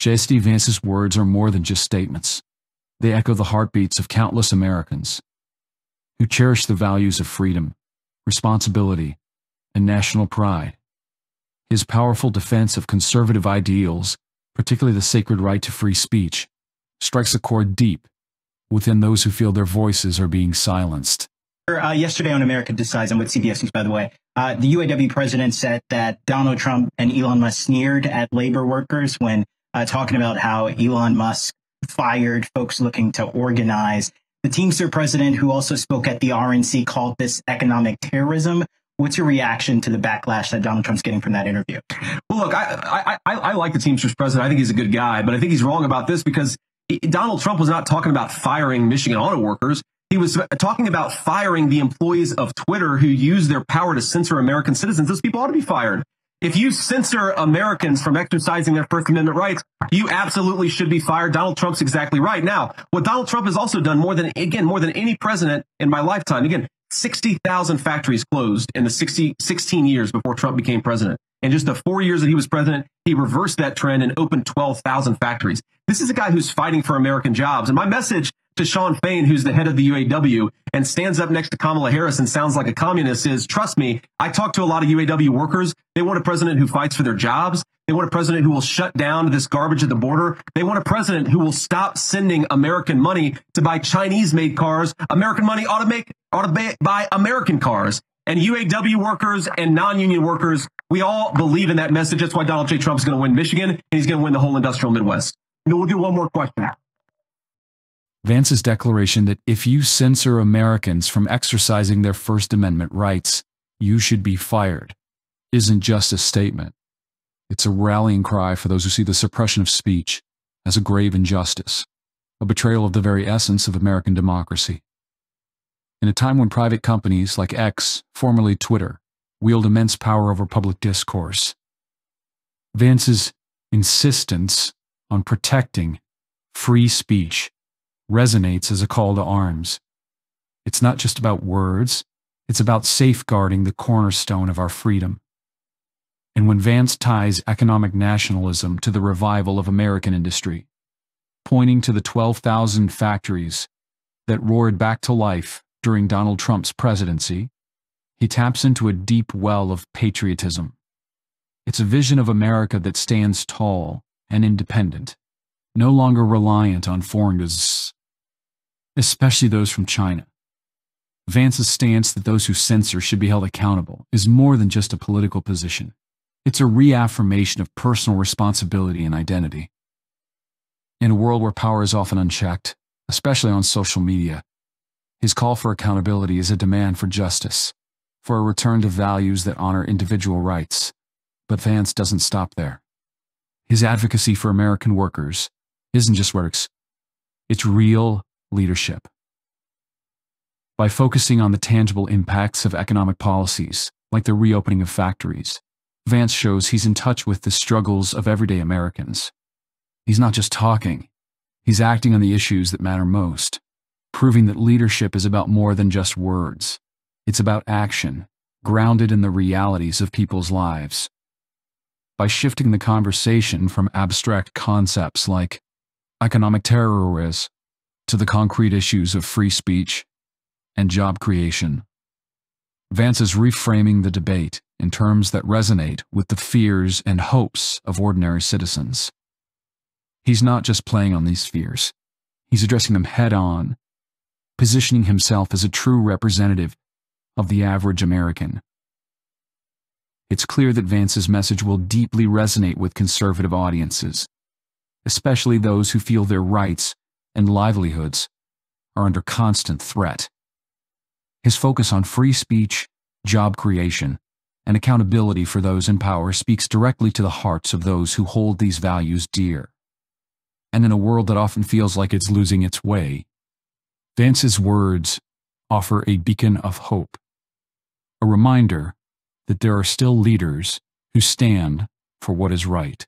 J.D. Vance's words are more than just statements. They echo the heartbeats of countless Americans who cherish the values of freedom, responsibility, and national pride. His powerful defense of conservative ideals, particularly the sacred right to free speech, strikes a chord deep within those who feel their voices are being silenced. Uh, yesterday on America Decides, I'm with CBS News, by the way, uh, the UAW president said that Donald Trump and Elon Musk sneered at labor workers when uh, talking about how Elon Musk fired folks looking to organize. The Teamster president, who also spoke at the RNC, called this economic terrorism. What's your reaction to the backlash that Donald Trump's getting from that interview? Well, look, I, I, I like the Teamsters president. I think he's a good guy, but I think he's wrong about this because Donald Trump was not talking about firing Michigan auto workers. He was talking about firing the employees of Twitter who use their power to censor American citizens. Those people ought to be fired. If you censor Americans from exercising their First Amendment rights, you absolutely should be fired. Donald Trump's exactly right. Now, what Donald Trump has also done more than, again, more than any president in my lifetime, again, 60,000 factories closed in the 60, 16 years before Trump became president. In just the four years that he was president, he reversed that trend and opened 12,000 factories. This is a guy who's fighting for American jobs. And my message to Shawn Fain, who's the head of the UAW and stands up next to Kamala Harris and sounds like a communist is trust me, I talk to a lot of UAW workers. They want a president who fights for their jobs. They want a president who will shut down this garbage at the border. They want a president who will stop sending American money to buy Chinese made cars. American money ought to make, ought to buy American cars. And UAW workers and non-union workers, we all believe in that message. That's why Donald J. Trump is going to win Michigan and he's going to win the whole industrial Midwest. And we'll do one more question. Vance's declaration that if you censor Americans from exercising their First Amendment rights, you should be fired, isn't just a statement. It's a rallying cry for those who see the suppression of speech as a grave injustice, a betrayal of the very essence of American democracy. In a time when private companies like X, formerly Twitter, wield immense power over public discourse, Vance's insistence on protecting free speech resonates as a call to arms. It's not just about words, it's about safeguarding the cornerstone of our freedom. And when Vance ties economic nationalism to the revival of American industry, pointing to the 12,000 factories that roared back to life during Donald Trump's presidency, he taps into a deep well of patriotism. It's a vision of America that stands tall and independent, no longer reliant on foreigners especially those from China. Vance's stance that those who censor should be held accountable is more than just a political position. It's a reaffirmation of personal responsibility and identity. In a world where power is often unchecked, especially on social media, his call for accountability is a demand for justice, for a return to values that honor individual rights. But Vance doesn't stop there. His advocacy for American workers isn't just works, it's real, leadership. By focusing on the tangible impacts of economic policies, like the reopening of factories, Vance shows he's in touch with the struggles of everyday Americans. He's not just talking, he's acting on the issues that matter most, proving that leadership is about more than just words. It's about action, grounded in the realities of people's lives. By shifting the conversation from abstract concepts like economic terrorism to the concrete issues of free speech and job creation. Vance is reframing the debate in terms that resonate with the fears and hopes of ordinary citizens. He's not just playing on these fears, he's addressing them head on, positioning himself as a true representative of the average American. It's clear that Vance's message will deeply resonate with conservative audiences, especially those who feel their rights and livelihoods are under constant threat. His focus on free speech, job creation, and accountability for those in power speaks directly to the hearts of those who hold these values dear. And in a world that often feels like it's losing its way, Vance's words offer a beacon of hope, a reminder that there are still leaders who stand for what is right.